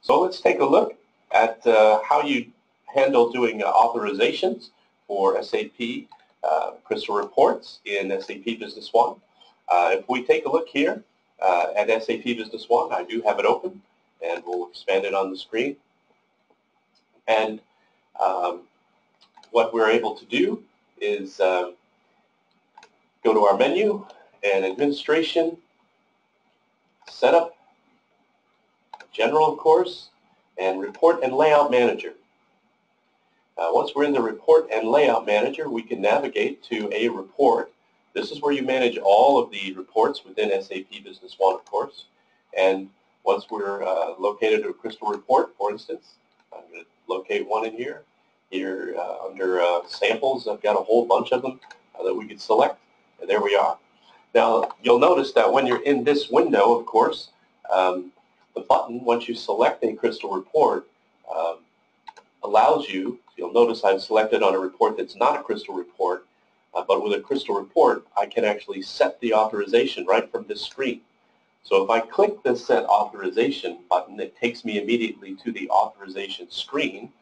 So let's take a look at uh, how you handle doing uh, authorizations for SAP uh, Crystal Reports in SAP Business One. Uh, if we take a look here uh, at SAP Business One, I do have it open, and we'll expand it on the screen. And um, what we're able to do is um, go to our menu and administration, setup, general of course, and report and layout manager. Uh, once we're in the report and layout manager, we can navigate to a report. This is where you manage all of the reports within SAP Business One, of course. And once we're uh, located to a crystal report, for instance, I'm going to locate one in here. Here uh, under uh, samples, I've got a whole bunch of them uh, that we could select. And there we are. Now, you'll notice that when you're in this window, of course, um, the button, once you select a crystal report, um, allows you, you'll notice I've selected on a report that's not a crystal report, uh, but with a crystal report, I can actually set the authorization right from this screen. So if I click the Set Authorization button, it takes me immediately to the authorization screen.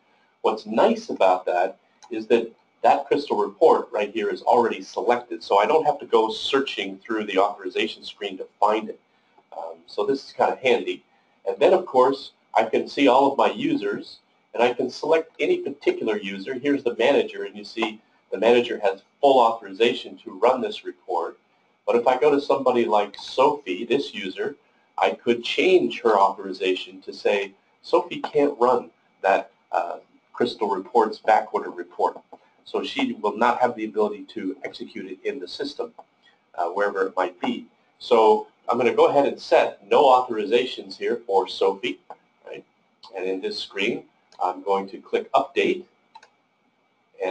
What's nice about that is that that crystal report right here is already selected, so I don't have to go searching through the authorization screen to find it. Um, so this is kind of handy. And then, of course, I can see all of my users, and I can select any particular user. Here's the manager, and you see the manager has full authorization to run this report. But if I go to somebody like Sophie, this user, I could change her authorization to say, Sophie can't run that uh, Crystal Reports backorder report. So she will not have the ability to execute it in the system, uh, wherever it might be. So I'm going to go ahead and set no authorizations here for Sophie. Right? And in this screen, I'm going to click Update.